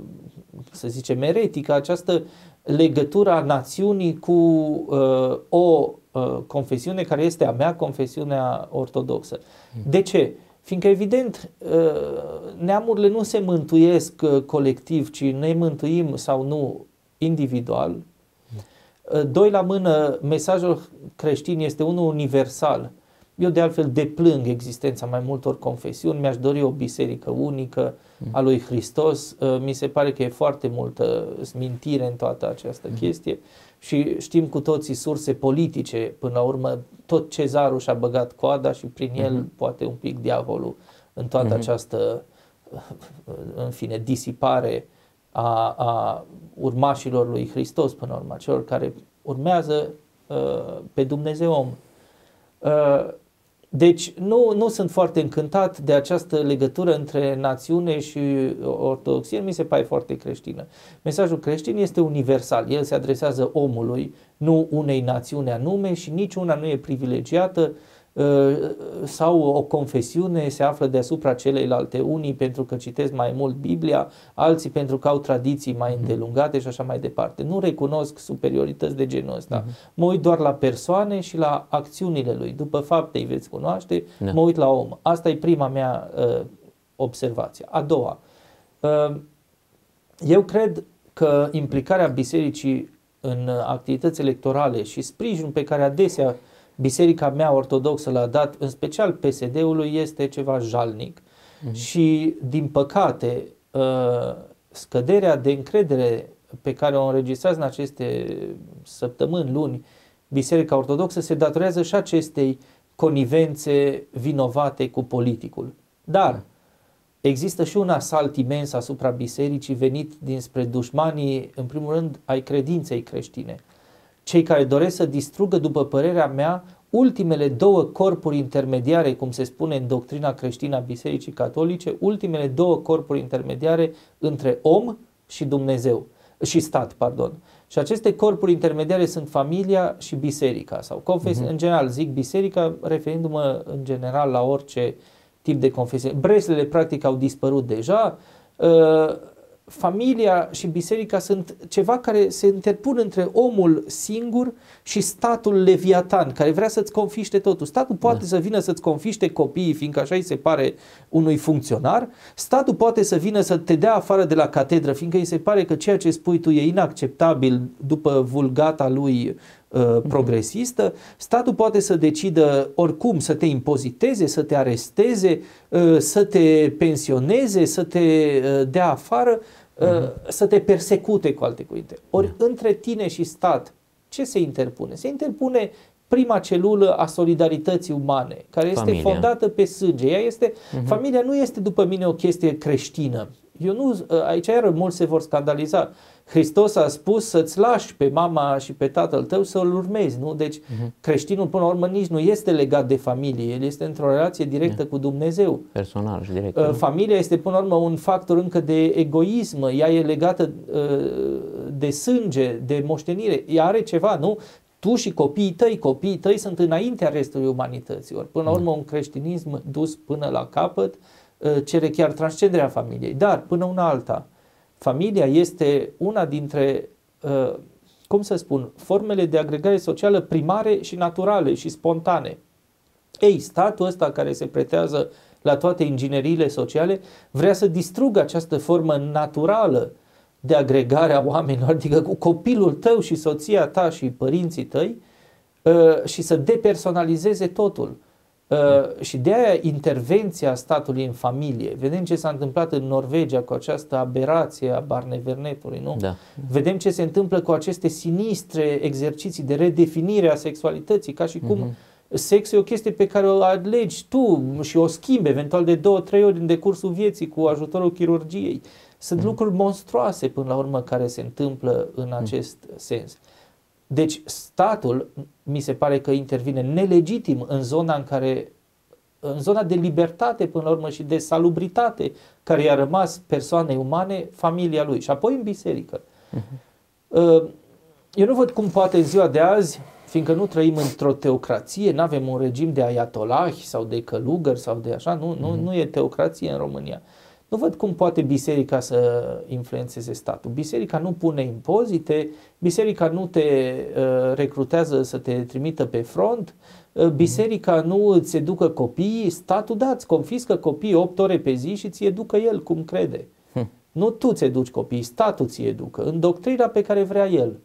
să zicem eretică, această legătură a națiunii cu uh, o uh, confesiune care este a mea, confesiunea ortodoxă. Mm. De ce? Fiindcă, evident, neamurile nu se mântuiesc colectiv, ci ne mântuim sau nu individual, Doi la mână, mesajul creștin este unul universal. Eu de altfel deplâng existența mai multor confesiuni, mi-aș dori o biserică unică a lui Hristos. Mi se pare că e foarte multă smintire în toată această chestie și știm cu toții surse politice, până la urmă tot cezarul și-a băgat coada și prin el uh-huh. poate un pic diavolul în toată uh-huh. această, în fine, disipare a, a urmașilor lui Hristos până la urmă, celor care urmează uh, pe Dumnezeu om. Uh, deci nu, nu sunt foarte încântat de această legătură între națiune și ortodoxie, mi se pare foarte creștină. Mesajul creștin este universal, el se adresează omului, nu unei națiuni anume și niciuna nu e privilegiată uh, Uh, sau o confesiune se află deasupra celeilalte, unii pentru că citesc mai mult Biblia, alții pentru că au tradiții mai mhm. îndelungate și așa mai departe. Nu recunosc superiorități de genul ăsta. Uh-huh. Mă uit doar la persoane și la acțiunile lui. După fapte îi veți cunoaște, da. mă uit la om. Asta e prima mea uh, observație. A doua, uh, eu cred că implicarea bisericii în activități electorale și sprijinul pe care adesea uh, biserica mea ortodoxă l-a dat, în special PSD-ului, este ceva jalnic. Mm-hmm. Și, din păcate, uh, scăderea de încredere pe care o înregistrează în aceste săptămâni, luni, Biserica Ortodoxă se datorează și acestei conivențe vinovate cu politicul. Dar există și un asalt imens asupra bisericii venit dinspre dușmanii, în primul rând, ai credinței creștine cei care doresc să distrugă, după părerea mea, ultimele două corpuri intermediare, cum se spune în doctrina creștină a Bisericii Catolice, ultimele două corpuri intermediare între om și Dumnezeu și stat, pardon. Și aceste corpuri intermediare sunt familia și biserica sau confes, uh-huh. în general zic biserica referindu-mă în general la orice tip de confesie. Breslele practic au dispărut deja. Uh, familia și biserica sunt ceva care se interpun între omul singur și statul leviatan, care vrea să-ți confiște totul. Statul poate da. să vină să-ți confiște copiii, fiindcă așa îi se pare unui funcționar. Statul poate să vină să te dea afară de la catedră, fiindcă îi se pare că ceea ce spui tu e inacceptabil după vulgata lui uh, progresistă, statul poate să decidă oricum să te impoziteze, să te aresteze, uh, să te pensioneze, să te uh, dea afară, uh-huh. să te persecute cu alte cuvinte. Ori uh-huh. între tine și stat, ce se interpune? Se interpune prima celulă a solidarității umane, care este familia. fondată pe sânge. Ea este, uh-huh. Familia nu este după mine o chestie creștină. Eu nu, aici iară mulți se vor scandaliza. Hristos a spus să-ți lași pe mama și pe tatăl tău să-l urmezi, nu? Deci uh-huh. creștinul până la urmă nici nu este legat de familie, el este într-o relație directă yeah. cu Dumnezeu. Personal și direct. Uh, familia este până la urmă un factor încă de egoism, ea e legată uh, de sânge, de moștenire, ea are ceva, nu? tu și copiii tăi, copiii tăi sunt înaintea restului umanității. Ori, până la urmă, un creștinism dus până la capăt uh, cere chiar transcenderea familiei. Dar, până una alta, familia este una dintre, uh, cum să spun, formele de agregare socială primare și naturale și spontane. Ei, statul ăsta care se pretează la toate ingineriile sociale vrea să distrugă această formă naturală de agregare a oamenilor, adică cu copilul tău și soția ta și părinții tăi uh, și să depersonalizeze totul. Uh, și de aia intervenția statului în familie. Vedem ce s-a întâmplat în Norvegia cu această aberație a Barnevernetului, nu? Da. Vedem ce se întâmplă cu aceste sinistre exerciții de redefinire a sexualității, ca și cum uh-huh. sexul e o chestie pe care o alegi tu și o schimbi eventual de două, trei ori în decursul vieții cu ajutorul chirurgiei. Sunt uh-huh. lucruri monstruoase până la urmă care se întâmplă în mhm. acest uh-huh. sens. Deci statul mi se pare că intervine nelegitim în zona în care în zona de libertate până la urmă și de salubritate care i-a rămas persoanei umane, familia lui și apoi în biserică. Uh-huh. Eu nu văd cum poate în ziua de azi, fiindcă nu trăim într-o teocrație, nu avem un regim de ayatollahi sau de călugări sau de așa, nu, nu, uh-huh. nu e teocrație în România. Uh, nu văd cum poate biserica să influențeze statul. Biserica nu pune impozite, biserica nu te uh, recrutează să te trimită pe front, uh, biserica nu îți educă copiii, statul da, îți confiscă copiii 8 ore pe zi și ți educă el cum crede. Hm. Nu tu ți educi copiii, statul ți educă, în doctrina pe care vrea el.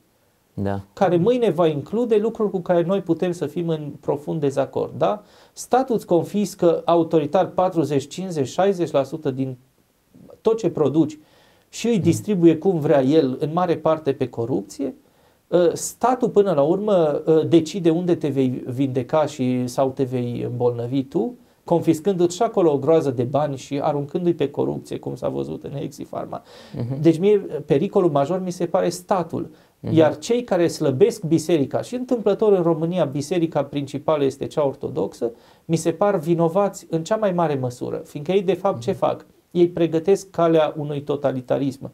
da. care mâine va include lucruri cu care noi putem să fim în profund dezacord. Da? Statul îți confiscă autoritar 40, 50, 60% din tot ce produci și îi distribuie cum vrea el, în mare parte pe corupție, ă, statul până la urmă ă, decide unde te vei vindeca și sau te vei îmbolnăvi tu, confiscându-ți și acolo o groază de bani și aruncându-i pe corupție, cum s-a văzut în Exifarma. Uh-huh. Deci mie pericolul major mi se pare statul. Uh-huh. Iar cei care slăbesc biserica, și întâmplător în România biserica principală este cea ortodoxă, mi se par vinovați în cea mai mare măsură, fiindcă ei de fapt uh-huh. ce fac? Ei pregătesc calea unui totalitarism.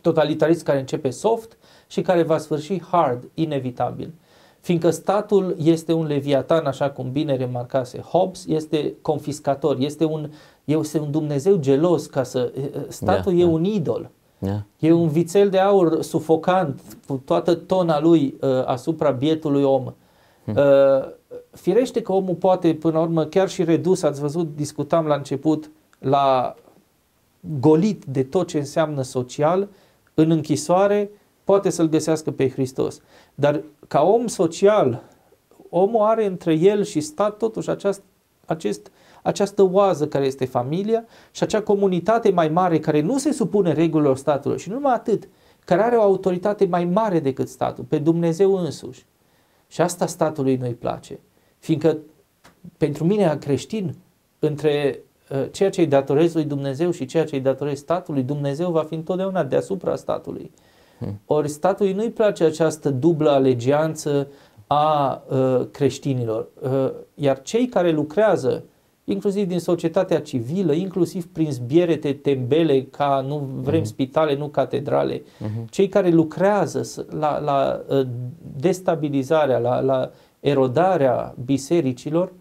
Totalitarism care începe soft și care va sfârși hard, inevitabil. Fiindcă statul este un leviatan, așa cum bine remarcase Hobbes, este confiscator, este un, este un Dumnezeu gelos, ca să, statul yeah, e yeah. un idol. Yeah. E un vițel de aur sufocant cu toată tona lui uh, asupra bietului om. Hmm. Uh, firește că omul poate, până la urmă, chiar și redus, ați văzut, discutam la început, la golit de tot ce înseamnă social, în închisoare, poate să-L găsească pe Hristos. Dar ca om social, omul are între el și stat totuși aceast, acest, această oază care este familia și acea comunitate mai mare care nu se supune regulilor statului și nu numai atât, care are o autoritate mai mare decât statul, pe Dumnezeu însuși. Și asta statului nu-i place. Fiindcă pentru mine, creștin, între uh, ceea ce îi datorez lui Dumnezeu și ceea ce îi datorez statului, Dumnezeu va fi întotdeauna deasupra statului. Hmm. Ori statului nu-i place această dublă alegeanță a uh, creștinilor. Uh, iar cei care lucrează, inclusiv din societatea civilă, inclusiv prin zbierete tembele, ca nu vrem uh-huh. spitale, nu catedrale, uh-huh. cei care lucrează la, la uh, destabilizarea, la, la erodarea bisericilor,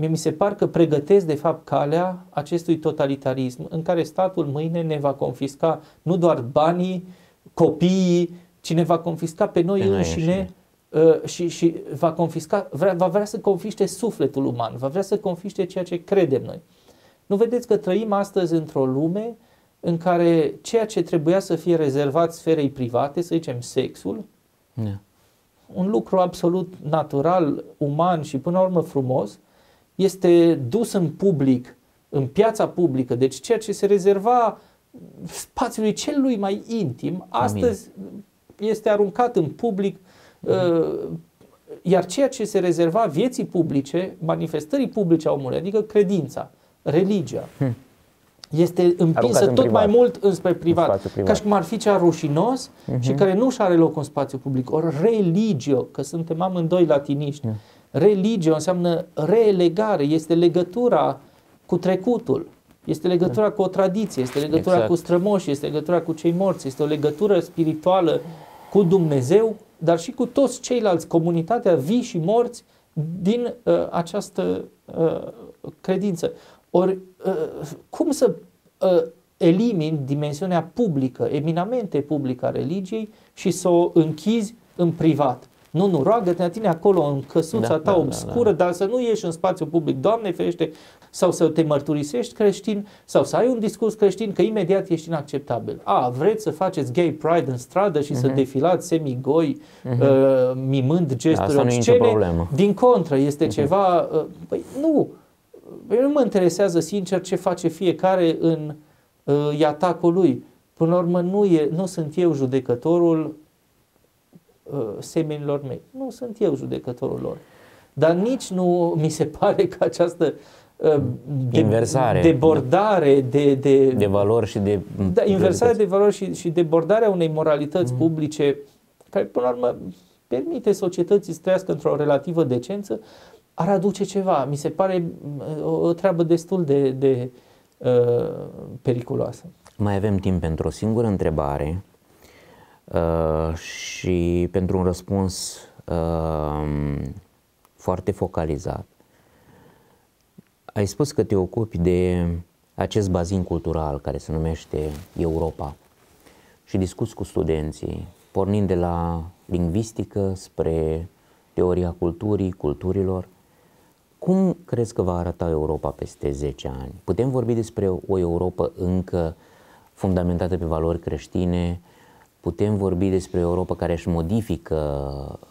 mie mi se par că pregătesc de fapt calea acestui totalitarism în care statul mâine ne va confisca nu doar banii, copiii, cine va confisca pe noi pe înșine uh, și, și va confisca, vrea, va vrea să confiște sufletul uman, va vrea să confiște ceea ce credem noi. Nu vedeți că trăim astăzi într-o lume în care ceea ce trebuia să fie rezervat sferei private, să zicem sexul, yeah. un lucru absolut natural, uman și până la urmă frumos, este dus în public, în piața publică. Deci ceea ce se rezerva spațiului celui mai intim, astăzi Amin. este aruncat în public, uh, iar ceea ce se rezerva vieții publice, manifestării publice a omului, adică credința, religia, hmm. este împinsă tot privat. mai mult înspre privat, în privat, ca și cum ar fi cea rușinos uh-huh. și care nu și are loc în spațiu public. Ori religio, că suntem amândoi latiniști, uh-huh. Religio înseamnă relegare, este legătura cu trecutul. Este legătura da. cu o tradiție, este legătura exact. cu strămoși, este legătura cu cei morți, este o legătură spirituală cu Dumnezeu, dar și cu toți ceilalți, comunitatea vii și morți din uh, această uh, credință. Ori, uh, cum să uh, elimini dimensiunea publică, eminamente publică a religiei și să o închizi în privat? Nu, nu, roagă-te la tine acolo în căsuța da, ta da, obscură, da, da. dar să nu ieși în spațiu public. Doamne ferește, sau să te mărturisești creștin, sau să ai un discurs creștin, că imediat ești inacceptabil. A, vreți să faceți gay pride în stradă și uh-huh. să mhm. defilați semi-goi, uh-huh. uh, mimând gesturi Asta obscene? Din contră, este uh-huh. ceva... Uh, păi, nu, păi, nu mă interesează sincer ce face fiecare în uh, atacul lui. Până la urmă, nu, e, nu sunt eu judecătorul uh, semenilor mei. Nu sunt eu judecătorul lor. Dar nici nu mi se pare că această uh, de, inversare, debordare de, de, de valori și de da, inversare de valori și, și debordarea unei moralități mm. publice care până la urmă permite societății să trăiască într-o relativă decență, ar aduce ceva. Mi se pare uh, o, o treabă destul de, de uh, periculoasă. Mai avem timp pentru o singură întrebare uh, și pentru un răspuns uh, foarte focalizat. Ai spus că te ocupi de acest bazin cultural care se numește Europa și discuți cu studenții, pornind de la lingvistică spre teoria culturii, culturilor. Cum crezi că va arăta Europa peste 10 ani? Putem vorbi despre o Europa încă fundamentată pe valori creștine, putem vorbi despre Europa care își modifică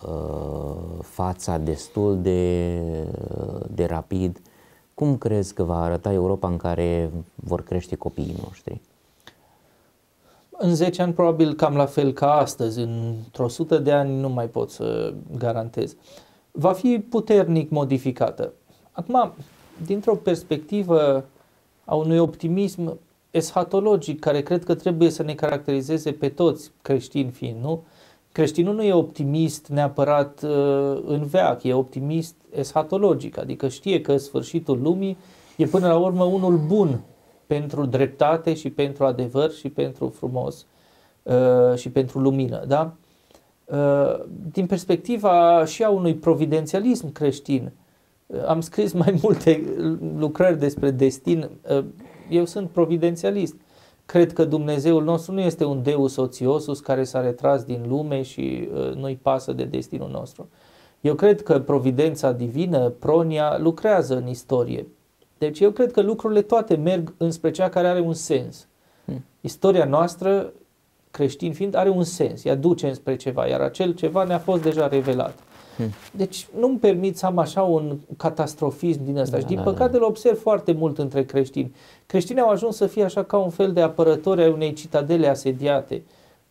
uh, fața destul de, de rapid. Cum crezi că va arăta Europa în care vor crește copiii noștri? În 10 ani probabil cam la fel ca astăzi, într-o sută de ani nu mai pot să garantez. Va fi puternic modificată. Acum, dintr-o perspectivă a unui optimism eschatologic care cred că trebuie să ne caracterizeze pe toți creștini fiind, nu? Creștinul nu e optimist neapărat uh, în veac, e optimist eschatologic, adică știe că sfârșitul lumii e până la urmă unul bun pentru dreptate și pentru adevăr și pentru frumos uh, și pentru lumină, da? Uh, din perspectiva și a unui providențialism creștin, uh, am scris mai multe lucrări despre destin, uh, eu sunt providențialist. Cred că Dumnezeul nostru nu este un Deus oțiosus care s-a retras din lume și uh, nu-i pasă de destinul nostru. Eu cred că providența divină, pronia, lucrează în istorie. Deci eu cred că lucrurile toate merg înspre cea care are un sens. Hmm. Istoria noastră, creștin fiind, are un sens, ea duce înspre ceva, iar acel ceva ne-a fost deja revelat. Hmm. Deci nu-mi permit să am așa un catastrofism din ăsta da, și din da, păcate da. îl observ foarte mult între creștini. Creștinii au ajuns să fie așa ca un fel de apărători ai unei citadele asediate.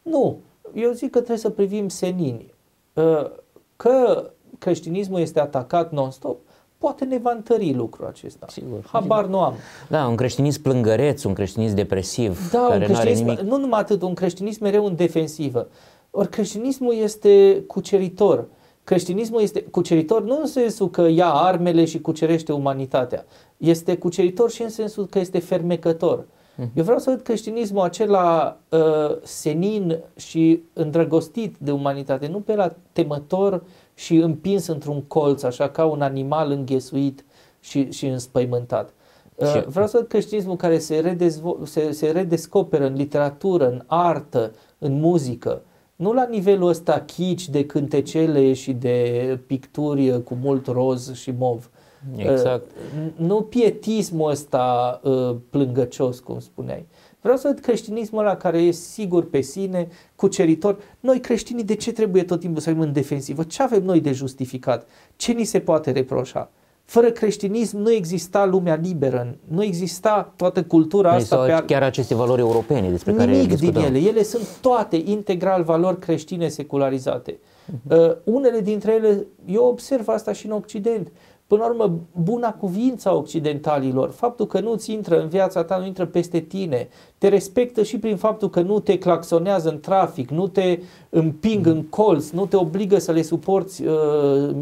Nu, eu zic că trebuie să privim senini. Ă, că creștinismul este atacat non-stop, poate ne va întări lucrul acesta. Sigur. Habar nu am. Da, un creștinism plângăreț, un creștinism depresiv. Da, care un creștinism, nu, nimic... nu numai atât, un creștinism mereu în defensivă. Ori creștinismul este cuceritor. Creștinismul este cuceritor nu în sensul că ia armele și cucerește umanitatea. Este cuceritor și în sensul că este fermecător. Mhm. Eu vreau să văd creștinismul acela uh, senin și îndrăgostit de umanitate, nu pe la temător și împins într-un colț, așa ca un animal înghesuit și, și înspăimântat. Uh, vreau să văd creștinismul care se, redezvo- se, se redescoperă în literatură, în artă, în muzică, nu la nivelul ăsta chici de cântecele și de picturi cu mult roz și mov. Exact. Uh, nu pietismul ăsta uh, plângăcios, cum spuneai. Vreau să văd creștinismul ăla care e sigur pe sine, cuceritor. Noi creștinii de ce trebuie tot timpul să fim în defensivă? Ce avem noi de justificat? Ce ni se poate reproșa? Fără creștinism nu exista lumea liberă, nu exista toată cultura asta. Sau pe ar... chiar aceste valori europene despre Nimic care discutăm. din ele. Ele sunt toate integral valori creștine secularizate. Uh-huh. Uh, unele dintre ele, eu observ asta și în Occident. Până la urmă, buna cuvință a occidentalilor, faptul că nu-ți intră în viața ta, nu intră peste tine, te respectă și prin faptul că nu te claxonează în trafic, nu te împing mm. în colț, nu te obligă să le suporți uh,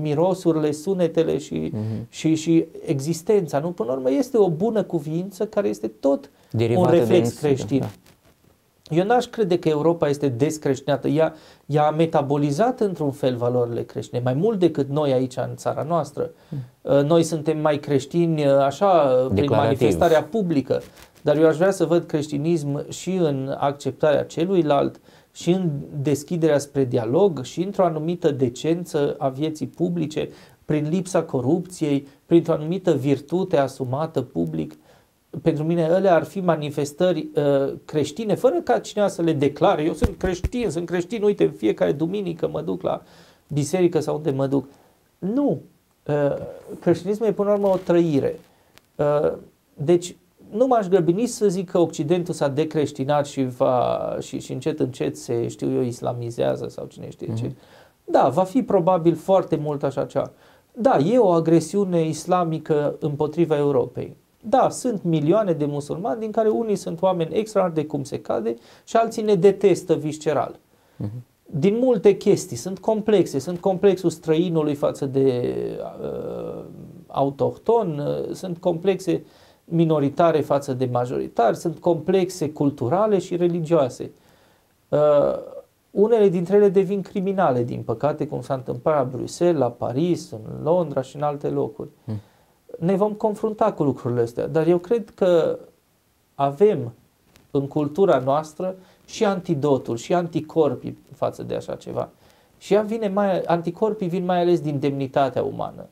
mirosurile, sunetele și, mm-hmm. și, și existența. Nu? Până la urmă, este o bună cuvință care este tot Derivată un reflex creștin. Da. Eu n-aș crede că Europa este descreștinată. Ea, ea a metabolizat într-un fel valorile creștine, mai mult decât noi aici în țara noastră. Mm. Noi suntem mai creștini așa prin manifestarea publică, dar eu aș vrea să văd creștinism și în acceptarea celuilalt, și în deschiderea spre dialog, și într-o anumită decență a vieții publice, prin lipsa corupției, printr-o anumită virtute asumată public pentru mine ele ar fi manifestări uh, creștine, fără ca cineva să le declare. Eu sunt creștin, sunt creștin, uite, în fiecare duminică mă duc la biserică sau unde mă duc. Nu. Uh, creștinismul e până la urmă o trăire. Uh, deci nu m-aș grăbi nici să zic că Occidentul s-a decreștinat și, va, și, și încet încet se, știu eu, islamizează sau cine știe mm-hmm. ce. Mhm. Da, va fi probabil foarte mult așa ceva. Da, e o agresiune islamică împotriva Europei. Da, sunt milioane de musulmani din care unii sunt oameni extraordinar de cum se cade și alții ne detestă visceral. Uh-huh. Din multe chestii, sunt complexe, sunt complexul străinului față de uh, autohton, uh, sunt complexe minoritare față de majoritari, sunt complexe culturale și religioase. Uh, unele dintre ele devin criminale, din păcate, cum s-a întâmplat la Bruxelles, la Paris, în Londra și în alte locuri. Uh-huh ne vom confrunta cu lucrurile astea, dar eu cred că avem în cultura noastră și antidotul și anticorpii față de așa ceva. Și ea vine mai, anticorpii vin mai ales din demnitatea umană.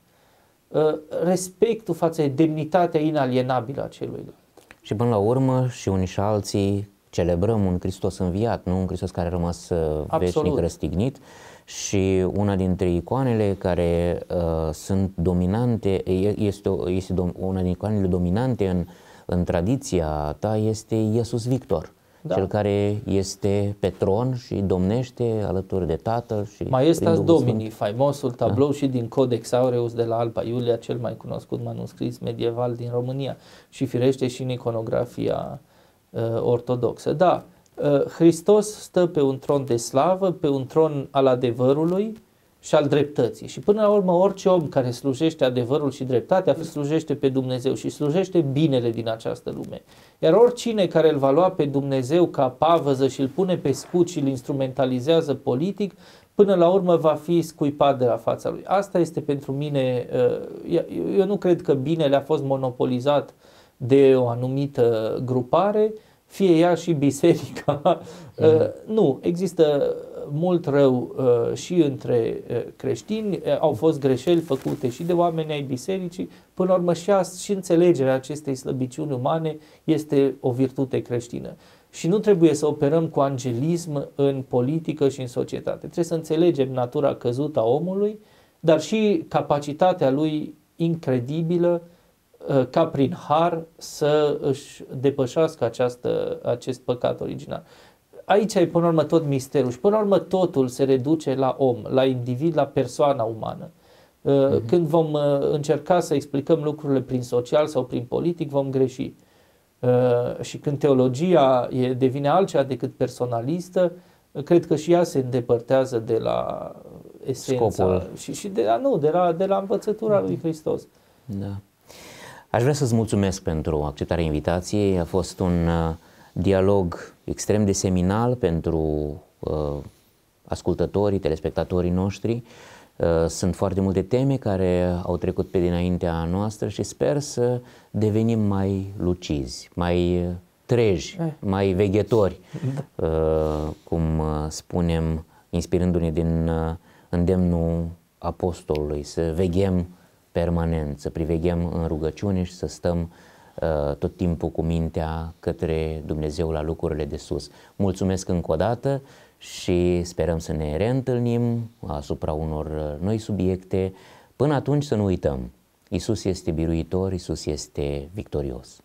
Uh, respectul față de demnitatea inalienabilă a celuilalt. Și până la urmă și unii și alții celebrăm un Hristos înviat, nu un Hristos care a rămas uh, veșnic răstignit și una dintre icoanele care uh, sunt dominante, este, este una din icoanele dominante în, în tradiția ta este Iisus Victor da. cel care este pe tron și domnește alături de Tatăl și Maestas Domini, faimosul da. tablou da. și din Codex Aureus de la Alba Iulia, cel mai cunoscut manuscris medieval din România și firește și în iconografia uh, ortodoxă. Da, uh, Hristos stă pe un tron de slavă, pe un tron al adevărului, și al dreptății. Și până la urmă orice om care slujește adevărul și dreptatea slujește pe Dumnezeu și slujește binele din această lume. Iar oricine care îl va lua pe Dumnezeu ca pavăză și îl pune pe scut și îl instrumentalizează politic, până la urmă va fi scuipat de la fața lui. Asta este pentru mine, uh, eu nu cred că binele a fost monopolizat de o anumită grupare, fie ea și biserica. Mm. Nu, există mult rău uh, și între uh, creștini, uh, au fost greșeli făcute și de oameni ai bisericii, până la urmă și, as, și înțelegerea acestei slăbiciuni umane este o virtute creștină. Și nu trebuie să operăm cu angelism în politică și în societate. Trebuie să înțelegem natura căzută a omului, dar și capacitatea lui incredibilă uh, ca prin har să își depășească această, acest păcat original aici e până la urmă tot misterul și până la urmă totul se reduce la om, la individ, la persoana umană. Uh-huh. Când vom uh, încerca să explicăm lucrurile prin social sau prin politic, vom greși. Uh, și când teologia e, devine altceva decât personalistă, cred că și ea se îndepărtează de la esența Scopul. și, și de la, nu, de la, de la învățătura lui Hristos. Da. Aș vrea să-ți mulțumesc pentru acceptarea invitației. A fost un uh, dialog extrem de seminal pentru uh, ascultătorii, telespectatorii noștri. Uh, sunt foarte multe teme care au trecut pe dinaintea noastră și sper să devenim mai lucizi, mai treji, eh. mai veghetori, da. uh, cum uh, spunem, inspirându-ne din uh, îndemnul apostolului, să veghem permanent, să priveghem în rugăciune și să stăm Uh, tot timpul cu mintea către Dumnezeu la lucrurile de sus. Mulțumesc încă o dată și sperăm să ne reîntâlnim asupra unor uh, noi subiecte. Până atunci să nu uităm, Isus este biruitor, Isus este victorios.